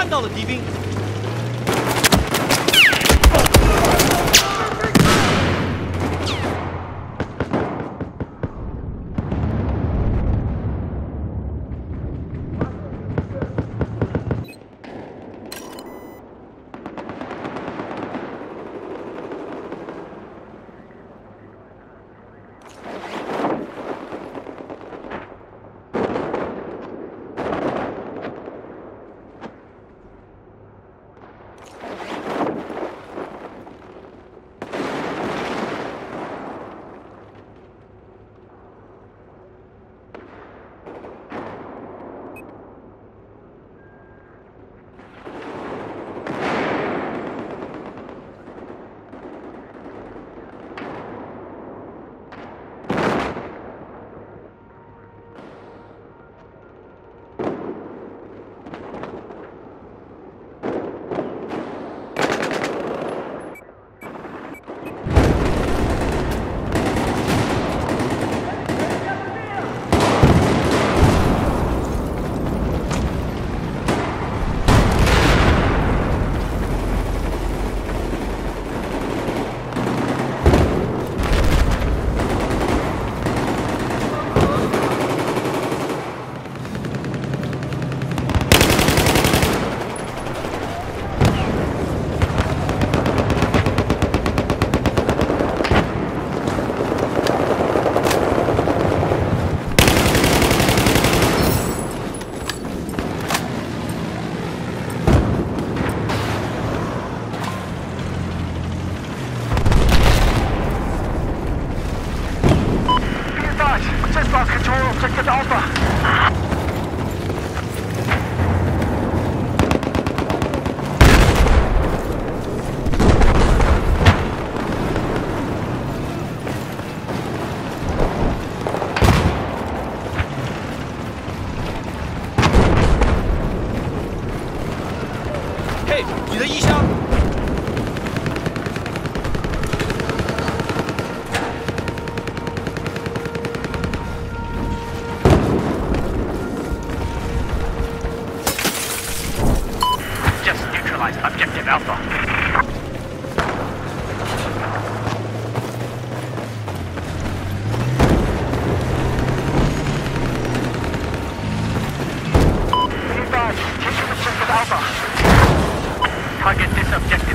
看到了敌兵 Check das aufmachen! Target this objective.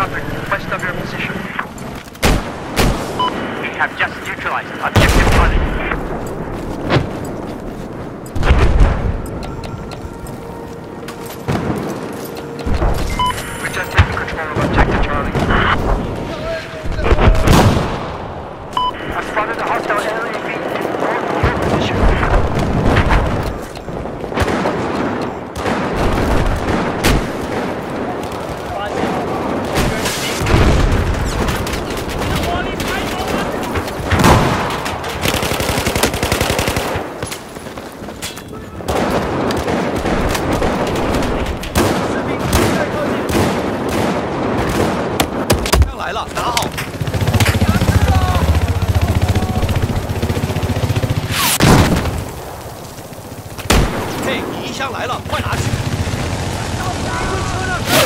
Copy. West of your position. We have just neutralized objective Charlie. 快拿去。车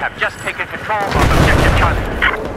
have just taken control of Objective Charlie.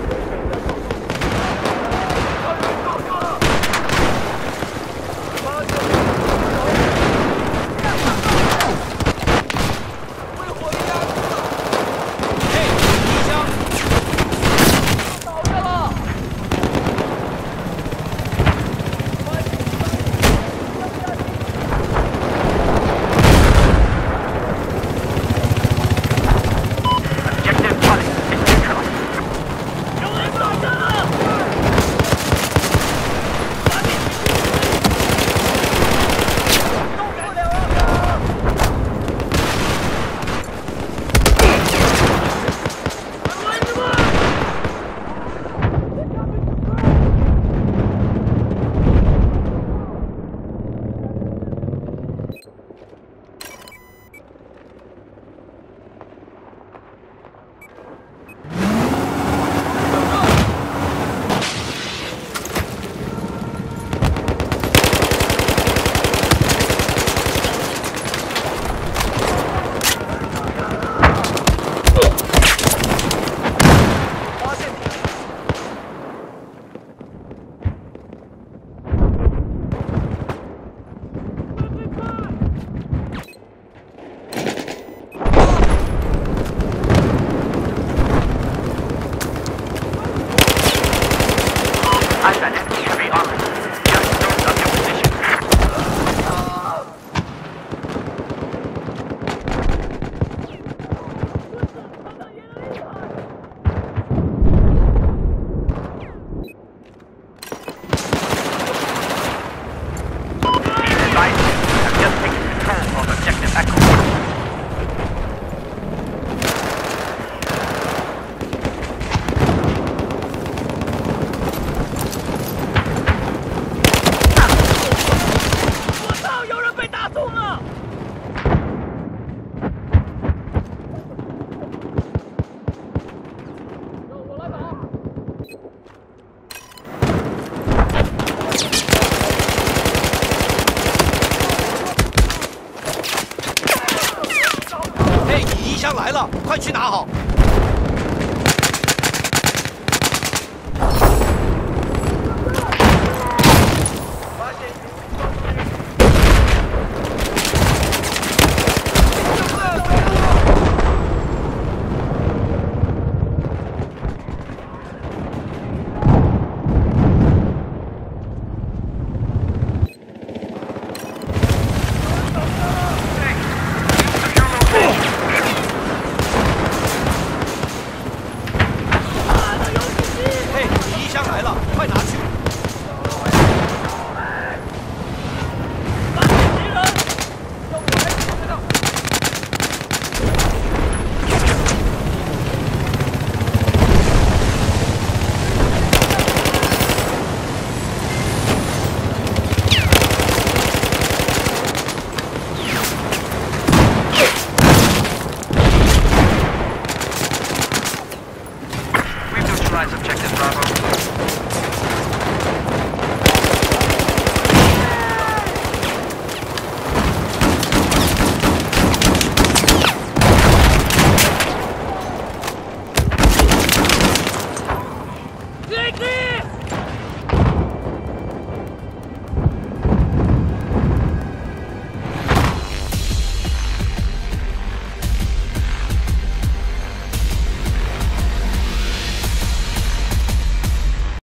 快去拿好。